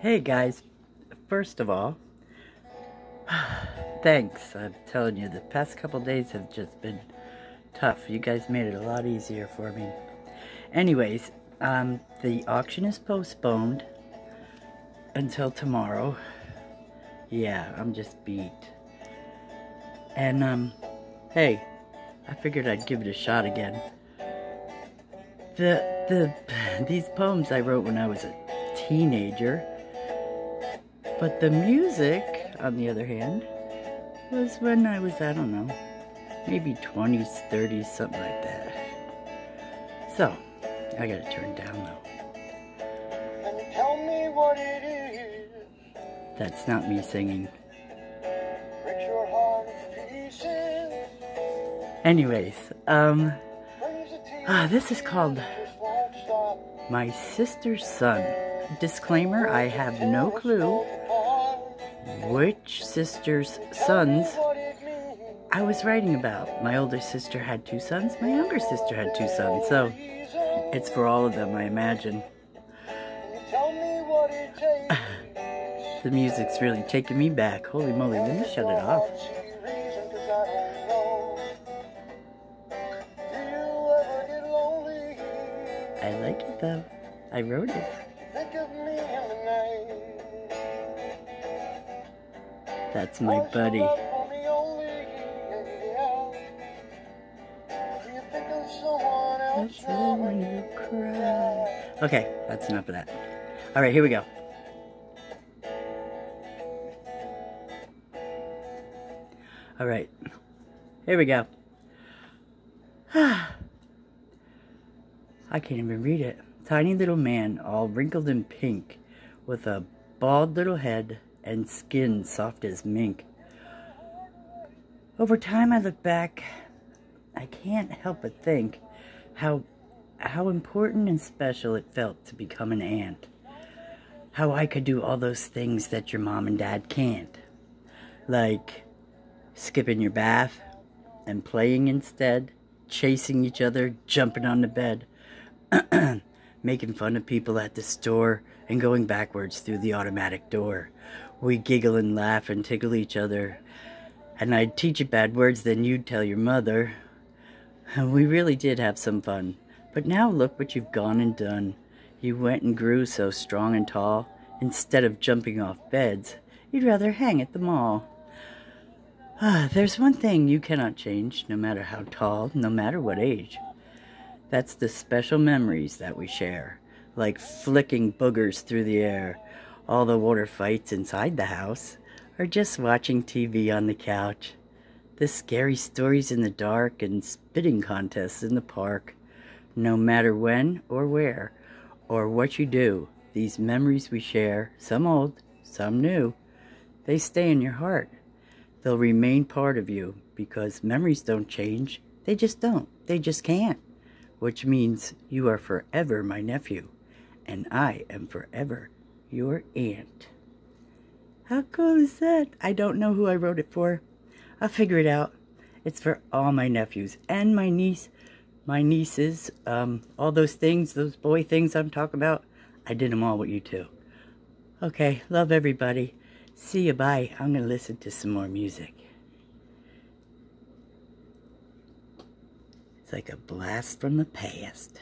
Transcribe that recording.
Hey guys, first of all, thanks. I'm telling you, the past couple days have just been tough. You guys made it a lot easier for me. Anyways, um, the auction is postponed until tomorrow. Yeah, I'm just beat. And, um, hey, I figured I'd give it a shot again. The, the, these poems I wrote when I was a teenager but the music, on the other hand, was when I was, I don't know, maybe 20s, 30s, something like that. So, I got it turned down though. That's not me singing. Anyways, um, ah, this is called My Sister's Son. Disclaimer, I have no clue which sister's sons I was writing about. My older sister had two sons, my younger sister had two sons, so it's for all of them, I imagine. the music's really taking me back. Holy moly, let me shut it off. I like it though. I wrote it. That's my buddy. That's when you cry. Okay, that's enough of that. All right, here we go. All right, here we go. I can't even read it. Tiny little man, all wrinkled in pink, with a bald little head and skin soft as mink. Over time I look back, I can't help but think how how important and special it felt to become an aunt. How I could do all those things that your mom and dad can't. Like skipping your bath and playing instead, chasing each other, jumping on the bed, making fun of people at the store, and going backwards through the automatic door. We giggle and laugh and tickle each other. And I'd teach you bad words, then you'd tell your mother. We really did have some fun. But now look what you've gone and done. You went and grew so strong and tall. Instead of jumping off beds, you'd rather hang at the mall. Ah, there's one thing you cannot change, no matter how tall, no matter what age. That's the special memories that we share, like flicking boogers through the air, all the water fights inside the house, or just watching TV on the couch. The scary stories in the dark and spitting contests in the park. No matter when or where or what you do, these memories we share, some old, some new, they stay in your heart. They'll remain part of you because memories don't change. They just don't. They just can't. Which means you are forever my nephew, and I am forever your aunt. How cool is that? I don't know who I wrote it for. I'll figure it out. It's for all my nephews and my niece, my nieces, um, all those things, those boy things I'm talking about. I did them all with you too. Okay, love everybody. See you, bye. I'm going to listen to some more music. It's like a blast from the past.